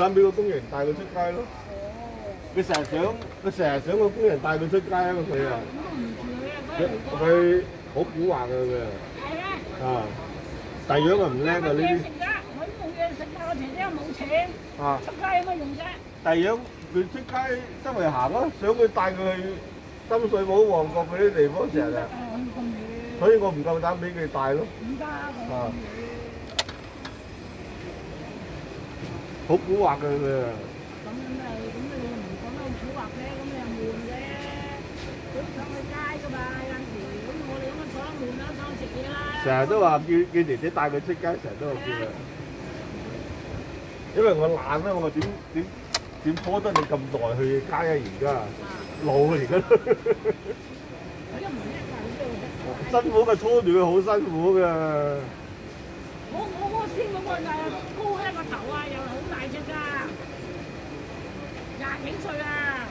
啱俾個工人帶佢出街咯。佢成日想，佢成日想個工人帶佢出街啊！佢啊，佢好古惑嘅佢啊，啊，第二樣啊唔叻啊呢啲。冇嘢食啊！我姐姐冇錢，啊，出街有乜用啫？第二樣佢出街周圍行咯，想佢帶佢去深水埗、旺角嗰啲地方成日啊，所以我唔夠膽俾佢帶咯。啊，好古惑嘅佢啊！咁咪咁你唔講得好古惑嘅，咁你又悶嘅。佢上去街噶嘛，有時咁我哋咁樣坐得悶啦，上去食嘢啦。成日都話叫叫姐姐帶佢出街，成日都話叫佢。因為我懶啊，我點點點拖得你咁耐去街啊？而家老啊而家都佢都唔叻㗎，你知道辛苦嘅，拖住佢好辛苦㗎。我我嗰個先嗰個就係高一個頭啊，又好大隻㗎，廿幾歲啊，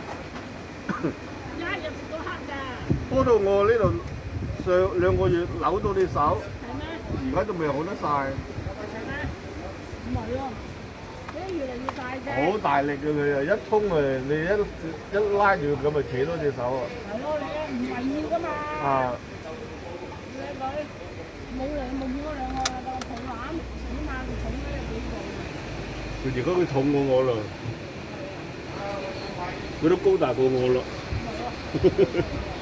一日食到黑㗎，拖到我呢度上兩個月扭到隻手，係咩？而家仲未好得晒，係咩？唔係喎，你越嚟越大隻。好大力嘅佢啊！一衝啊，你一一拉住咁咪企多隻手啊！係咯，你唔係要噶嘛？啊！冇兩冇見嗰兩個啦，個肚腩起碼佢重咗有幾個。佢而家佢重過我啦，佢都高大過我咯。